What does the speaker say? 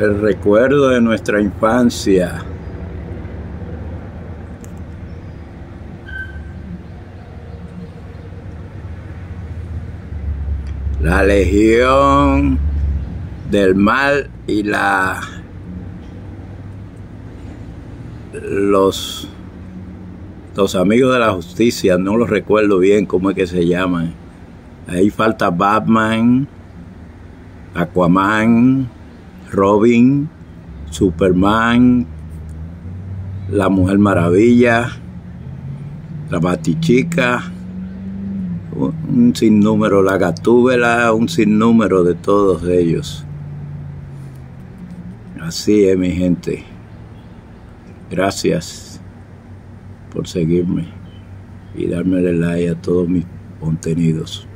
el recuerdo de nuestra infancia. La legión del mal y la los los amigos de la justicia, no los recuerdo bien cómo es que se llaman. Ahí falta Batman, Aquaman, Robin, Superman, la Mujer Maravilla, la Batichica, un sinnúmero, la Gatúbela, un sinnúmero de todos ellos. Así es, mi gente. Gracias por seguirme y darme el like a todos mis contenidos.